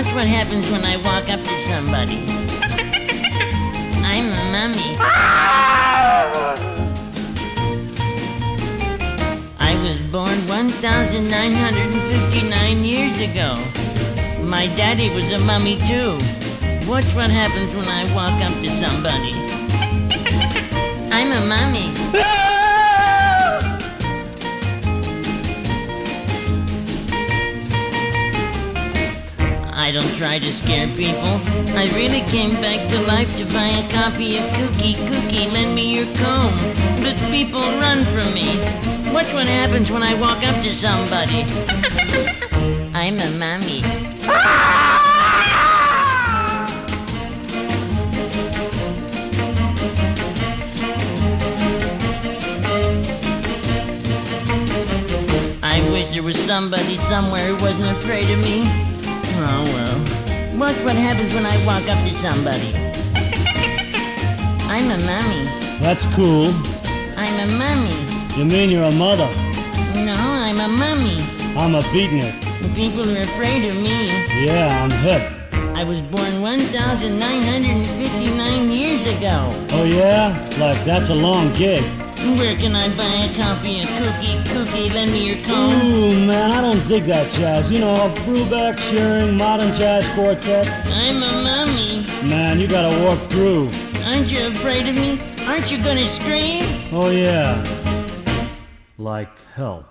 Watch what happens when I walk up to somebody. I'm a mummy. I was born 1,959 years ago. My daddy was a mummy too. Watch what happens when I walk up to somebody. I'm a mummy. I don't try to scare people. I really came back to life to buy a copy of Kookie Kookie, lend me your comb. But people run from me. Watch what happens when I walk up to somebody. I'm a mummy. I wish there was somebody somewhere who wasn't afraid of me. Watch what happens when I walk up to somebody. I'm a mummy. That's cool. I'm a mummy. You mean you're a mother? No, I'm a mummy. I'm a beatnik. People are afraid of me. Yeah, I'm hip. I was born 1,959 years ago. Oh yeah? Like that's a long gig. Where can I buy a copy of Kookie Kookie? Lend me your comb. Ooh, man, I don't dig that jazz. You know, Brubeck, Shearing, Modern Jazz Quartet. I'm a mummy. Man, you gotta walk through. Aren't you afraid of me? Aren't you gonna scream? Oh yeah. Like hell.